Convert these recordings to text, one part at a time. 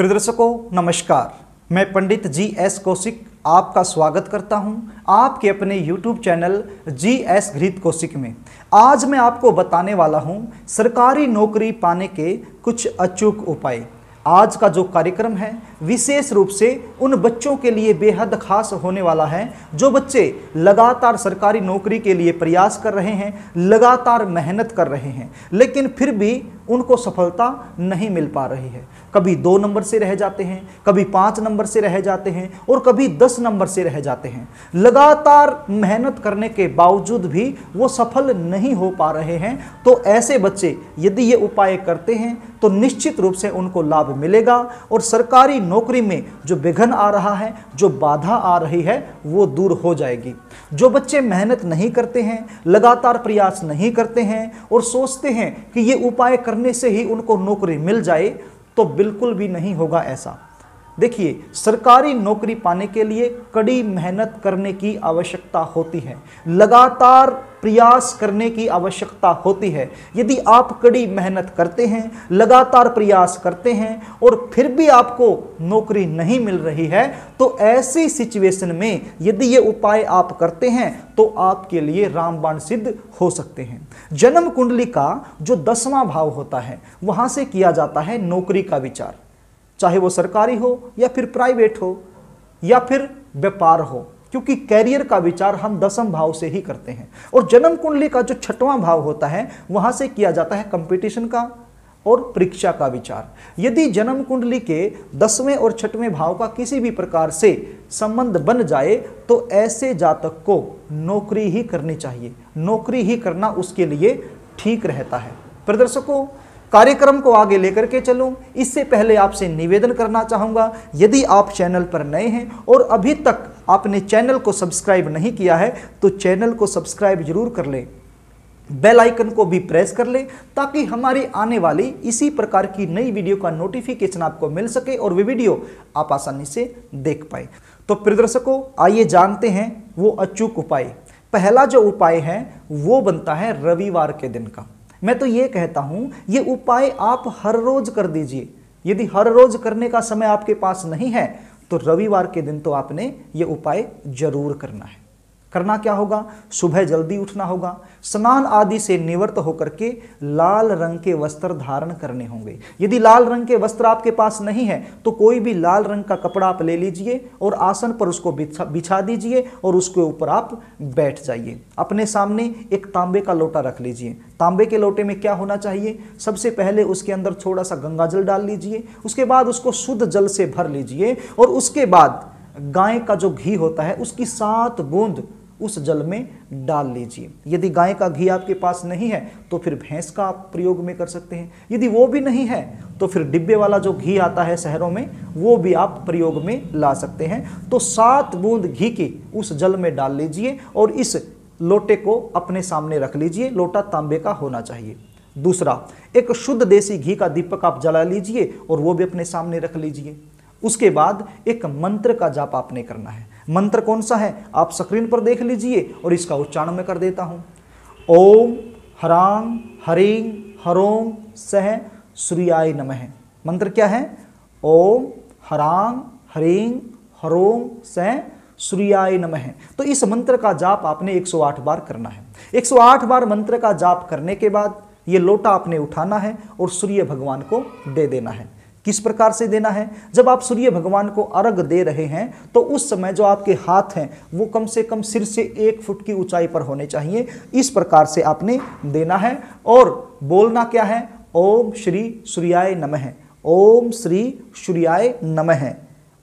प्रदर्शकों नमस्कार। मैं पंडित G S Kaushik आपका स्वागत करता हूँ आपके अपने YouTube चैनल जी एस घृत कौशिक में। आज मैं आपको बताने वाला हूँ सरकारी नौकरी पाने के कुछ अचूक उपाय। आज का जो कार्यक्रम है विशेष रूप से उन बच्चों के लिए बेहद खास होने वाला है, जो बच्चे लगातार सरकारी नौकरी के लिए प्रयास कर रहे हैं, लगातार मेहनत कर रहे हैं, लेकिन फिर भी उनको सफलता नहीं मिल पा रही है। कभी दो नंबर से रह जाते हैं, कभी पाँच नंबर से रह जाते हैं और कभी दस नंबर से रह जाते हैं। लगातार मेहनत करने के बावजूद भी वो सफल नहीं हो पा रहे हैं। तो ऐसे बच्चे यदि ये उपाय करते हैं तो निश्चित रूप से उनको लाभ मिलेगा और सरकारी नौकरी में जो विघन आ रहा है, जो बाधा आ रही है, वो दूर हो जाएगी। जो बच्चे मेहनत नहीं करते हैं, लगातार प्रयास नहीं करते हैं और सोचते हैं कि ये उपाय करने से ही उनको नौकरी मिल जाए तो बिल्कुल भी नहीं होगा ऐसा। देखिए, सरकारी नौकरी पाने के लिए कड़ी मेहनत करने की आवश्यकता होती है। लगातार प्रयास करने की आवश्यकता होती है। यदि आप कड़ी मेहनत करते हैं, लगातार प्रयास करते हैं और फिर भी आपको नौकरी नहीं मिल रही है तो ऐसी सिचुएशन में यदि ये उपाय आप करते हैं तो आपके लिए रामबाण सिद्ध हो सकते हैं। जन्म कुंडली का जो दसवां भाव होता है, वहाँ से किया जाता है नौकरी का विचार। चाहे वो सरकारी हो या फिर प्राइवेट हो या फिर व्यापार हो, क्योंकि कैरियर का विचार हम दसम भाव से ही करते हैं। और जन्म कुंडली का जो छठवां भाव होता है, वहाँ से किया जाता है कंपटीशन का और परीक्षा का विचार। यदि जन्म कुंडली के दसवें और छठवें भाव का किसी भी प्रकार से संबंध बन जाए तो ऐसे जातक को नौकरी ही करनी चाहिए। नौकरी ही करना उसके लिए ठीक रहता है। प्रदर्शकों कार्यक्रम को आगे लेकर के चलूँ। इससे पहले आपसे निवेदन करना चाहूँगा, यदि आप चैनल पर नए हैं और अभी तक आपने चैनल को सब्सक्राइब नहीं किया है तो चैनल को सब्सक्राइब ज़रूर कर लें। बेल आइकन को भी प्रेस कर लें, ताकि हमारी आने वाली इसी प्रकार की नई वीडियो का नोटिफिकेशन आपको मिल सके और वे वीडियो आप आसानी से देख पाए। तो प्रदर्शकों आइए जानते हैं वो अचूक उपाय। पहला जो उपाय है, वो बनता है रविवार के दिन का। मैं तो ये कहता हूँ, ये उपाय आप हर रोज कर दीजिए। यदि हर रोज करने का समय आपके पास नहीं है तो रविवार के दिन तो आपने ये उपाय ज़रूर करना है। करना क्या होगा? सुबह जल्दी उठना होगा। स्नान आदि से निवृत्त होकर के लाल रंग के वस्त्र धारण करने होंगे। यदि लाल रंग के वस्त्र आपके पास नहीं है तो कोई भी लाल रंग का कपड़ा आप ले लीजिए और आसन पर उसको बिछा बिछा दीजिए और उसके ऊपर आप बैठ जाइए। अपने सामने एक तांबे का लोटा रख लीजिए। तांबे के लोटे में क्या होना चाहिए? सबसे पहले उसके अंदर थोड़ा सा गंगा जल डाल लीजिए। उसके बाद उसको शुद्ध जल से भर लीजिए और उसके बाद गाय का जो घी होता है, उसकी सात बूंद उस जल में डाल लीजिए। यदि गाय का घी आपके पास नहीं है तो फिर भैंस का आप प्रयोग में कर सकते हैं। यदि वो भी नहीं है तो फिर डिब्बे वाला जो घी आता है शहरों में, वो भी आप प्रयोग में ला सकते हैं। तो सात बूंद घी की उस जल में डाल लीजिए और इस लोटे को अपने सामने रख लीजिए। लोटा तांबे का होना चाहिए। दूसरा, एक शुद्ध देसी घी का दीपक आप जला लीजिए और वो भी अपने सामने रख लीजिए। उसके बाद एक मंत्र का जाप आपने करना है। मंत्र कौन सा है? आप स्क्रीन पर देख लीजिए और इसका उच्चारण मैं कर देता हूँ। ओम हरांग हरिंग हरोम सह, सूर्याय नमः। मंत्र क्या है? ओम हरांग हरिंग हरोम सह, सूर्याय नमः। तो इस मंत्र का जाप आपने 108 बार करना है। 108 बार मंत्र का जाप करने के बाद ये लोटा आपने उठाना है और सूर्य भगवान को दे देना है। किस प्रकार से देना है? जब आप सूर्य भगवान को अर्घ दे रहे हैं तो उस समय जो आपके हाथ हैं, वो कम से कम सिर से एक फुट की ऊंचाई पर होने चाहिए। इस प्रकार से आपने देना है। और बोलना क्या है? ओम श्री सूर्याय नमः। ओम श्री सूर्याय नमः।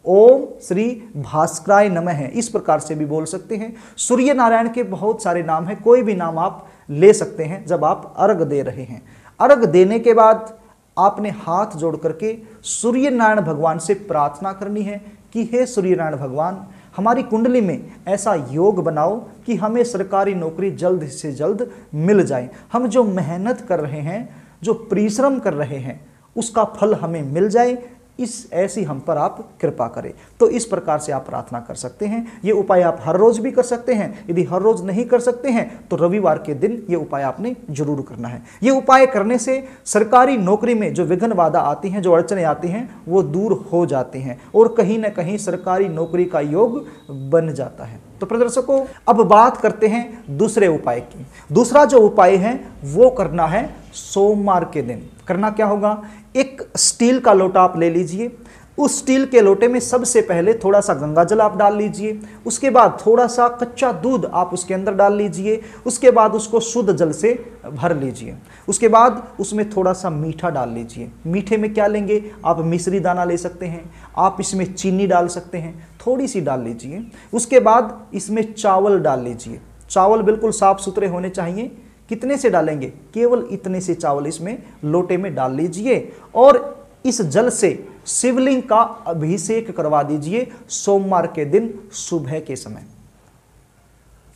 ओम श्री भास्कराय नमः। इस प्रकार से भी बोल सकते हैं। सूर्य नारायण के बहुत सारे नाम हैं। कोई भी नाम आप ले सकते हैं जब आप अर्घ दे रहे हैं। अर्घ देने के बाद आपने हाथ जोड़ करके सूर्य नारायण भगवान से प्रार्थना करनी है कि हे सूर्य नारायण भगवान, हमारी कुंडली में ऐसा योग बनाओ कि हमें सरकारी नौकरी जल्द से जल्द मिल जाए। हम जो मेहनत कर रहे हैं, जो परिश्रम कर रहे हैं, उसका फल हमें मिल जाए। इस ऐसी हम पर आप कृपा करें। तो इस प्रकार से आप प्रार्थना कर सकते हैं। ये उपाय आप हर रोज भी कर सकते हैं। यदि हर रोज नहीं कर सकते हैं तो रविवार के दिन ये उपाय आपने ज़रूर करना है। ये उपाय करने से सरकारी नौकरी में जो विघ्न बाधा आती हैं, जो अड़चने आती हैं, वो दूर हो जाती हैं और कहीं ना कहीं सरकारी नौकरी का योग बन जाता है। तो प्रदर्शकों, अब बात करते हैं दूसरे उपाय की। दूसरा जो उपाय है, वो करना है सोमवार के दिन। करना क्या होगा? एक स्टील का लोटा आप ले लीजिए उस स्टील के लोटे में सबसे पहले थोड़ा सा गंगा जल आप डाल लीजिए। उसके बाद थोड़ा सा कच्चा दूध आप उसके अंदर डाल लीजिए। उसके बाद उसको शुद्ध जल से भर लीजिए। उसके बाद उसमें थोड़ा सा मीठा डाल लीजिए। मीठे में क्या लेंगे? आप मिश्री दाना ले सकते हैं। आप इसमें चीनी डाल सकते हैं। थोड़ी सी डाल लीजिए। उसके बाद इसमें चावल डाल लीजिए। चावल बिल्कुल साफ़ सुथरे होने चाहिए। कितने से डालेंगे? केवल इतने से चावल इसमें लोटे में डाल लीजिए। और इस जल से शिवलिंग का अभिषेक करवा दीजिए सोमवार के दिन सुबह के समय।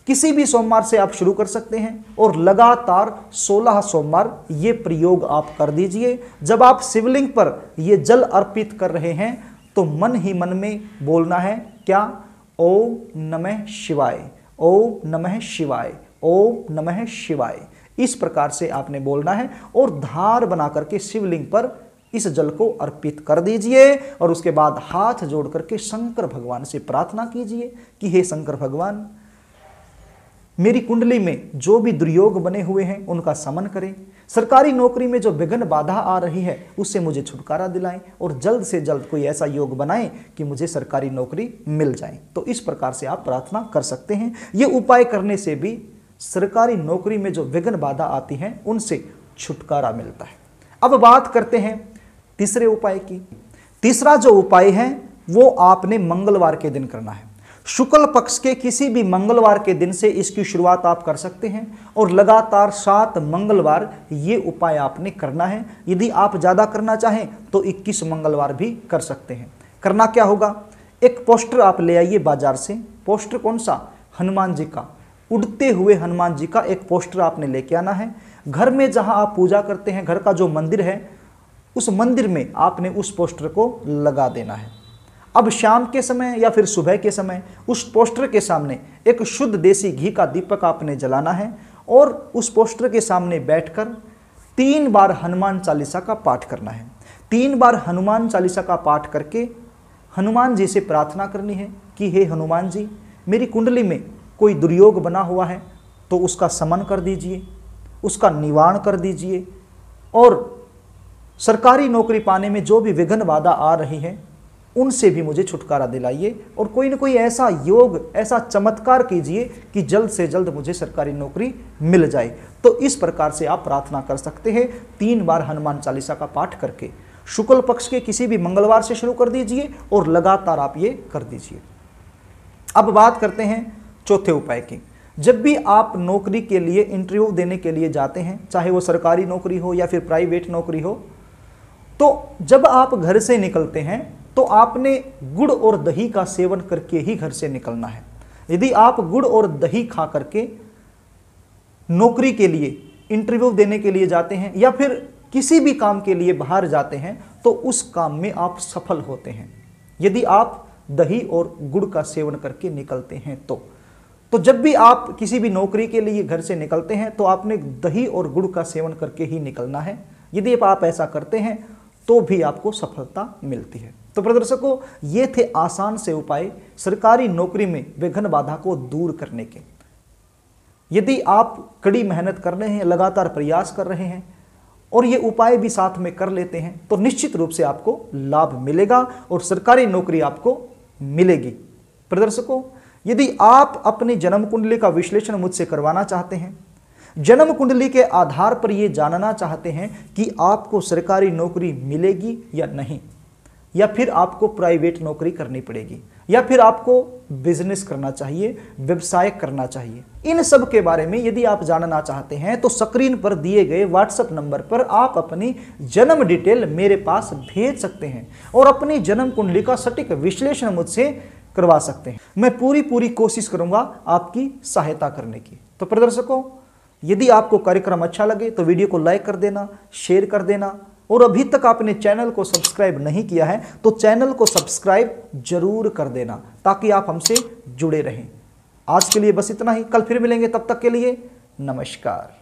किसी भी सोमवार से आप शुरू कर सकते हैं और लगातार 16 सोमवार ये प्रयोग आप कर दीजिए। जब आप शिवलिंग पर ये जल अर्पित कर रहे हैं तो मन ही मन में बोलना है, क्या? ओ नमः शिवाय ओ नमः शिवाय, ओम नमः शिवाय। इस प्रकार से आपने बोलना है और धार बना करके शिवलिंग पर इस जल को अर्पित कर दीजिए और उसके बाद हाथ जोड़ करके शंकर भगवान से प्रार्थना कीजिए कि हे शंकर भगवान, मेरी कुंडली में जो भी दुर्योग बने हुए हैं, उनका समन करें। सरकारी नौकरी में जो विघ्न बाधा आ रही है, उससे मुझे छुटकारा दिलाएँ और जल्द से जल्द कोई ऐसा योग बनाएँ कि मुझे सरकारी नौकरी मिल जाए। तो इस प्रकार से आप प्रार्थना कर सकते हैं। ये उपाय करने से भी सरकारी नौकरी में जो विघ्न बाधा आती हैं, उनसे छुटकारा मिलता है। अब बात करते हैं तीसरे उपाय की। तीसरा जो उपाय है, वो आपने मंगलवार के दिन करना है। शुक्ल पक्ष के किसी भी मंगलवार के दिन से इसकी शुरुआत आप कर सकते हैं और लगातार सात मंगलवार ये उपाय आपने करना है। यदि आप ज़्यादा करना चाहें तो 21 मंगलवार भी कर सकते हैं। करना क्या होगा? एक पोस्टर आप ले आइए बाज़ार से। पोस्टर कौन सा? हनुमान जी का। उड़ते हुए हनुमान जी का एक पोस्टर आपने लेके आना है। घर में जहाँ आप पूजा करते हैं, घर का जो मंदिर है उस मंदिर में आपने उस पोस्टर को लगा देना है। अब शाम के समय या फिर सुबह के समय उस पोस्टर के सामने एक शुद्ध देसी घी का दीपक आपने जलाना है और उस पोस्टर के सामने बैठकर तीन बार हनुमान चालीसा का पाठ करना है। तीन बार हनुमान चालीसा का पाठ करके हनुमान जी से प्रार्थना करनी है कि, हे हनुमान जी, मेरी कुंडली में कोई दुर्योग बना हुआ है तो उसका समन कर दीजिए, उसका निवारण कर दीजिए और सरकारी नौकरी पाने में जो भी विघ्न बाधा आ रही है, उनसे भी मुझे छुटकारा दिलाइए और कोई ना कोई ऐसा योग, ऐसा चमत्कार कीजिए कि जल्द से जल्द मुझे सरकारी नौकरी मिल जाए। तो इस प्रकार से आप प्रार्थना कर सकते हैं। तीन बार हनुमान चालीसा का पाठ करके शुक्ल पक्ष के किसी भी मंगलवार से शुरू कर दीजिए और लगातार आप ये कर दीजिए। अब बात करते हैं चौथे उपाय की। जब भी आप नौकरी के लिए इंटरव्यू देने के लिए जाते हैं, चाहे वो सरकारी नौकरी हो या फिर प्राइवेट नौकरी हो तो जब आप घर से निकलते हैं तो आपने गुड़ और दही का सेवन करके ही घर से निकलना है। यदि आप गुड़ और दही खा करके नौकरी के लिए इंटरव्यू देने के लिए जाते हैं या फिर किसी भी काम के लिए बाहर जाते हैं तो उस काम में आप सफल होते हैं। यदि आप दही और गुड़ का सेवन करके निकलते हैं तो। तो जब भी आप किसी भी नौकरी के लिए घर से निकलते हैं तो आपने दही और गुड़ का सेवन करके ही निकलना है। यदि आप ऐसा करते हैं तो भी आपको सफलता मिलती है। तो प्रदर्शकों, ये थे आसान से उपाय सरकारी नौकरी में विघ्न बाधा को दूर करने के। यदि आप कड़ी मेहनत कर रहे हैं, लगातार प्रयास कर रहे हैं और ये उपाय भी साथ में कर लेते हैं तो निश्चित रूप से आपको लाभ मिलेगा और सरकारी नौकरी आपको मिलेगी। प्रदर्शकों, यदि आप अपनी जन्म कुंडली का विश्लेषण मुझसे करवाना चाहते हैं जन्म कुंडली के आधार पर यह जानना चाहते हैं कि आपको सरकारी नौकरी मिलेगी या नहीं, या फिर आपको प्राइवेट नौकरी करनी पड़ेगी, या फिर आपको बिज़नेस करना चाहिए, व्यवसाय करना चाहिए। इन सब के बारे में यदि आप जानना चाहते हैं तो स्क्रीन पर दिए गए व्हाट्सएप नंबर पर आप अपनी जन्म डिटेल मेरे पास भेज सकते हैं और अपनी जन्म कुंडली का सटीक विश्लेषण मुझसे करवा सकते हैं। मैं पूरी पूरी कोशिश करूँगा आपकी सहायता करने की। तो प्रदर्शकों यदि आपको कार्यक्रम अच्छा लगे तो वीडियो को लाइक कर देना, शेयर कर देना। और अभी तक आपने चैनल को सब्सक्राइब नहीं किया है तो चैनल को सब्सक्राइब ज़रूर कर देना, ताकि आप हमसे जुड़े रहें। आज के लिए बस इतना ही। कल फिर मिलेंगे, तब तक के लिए नमस्कार।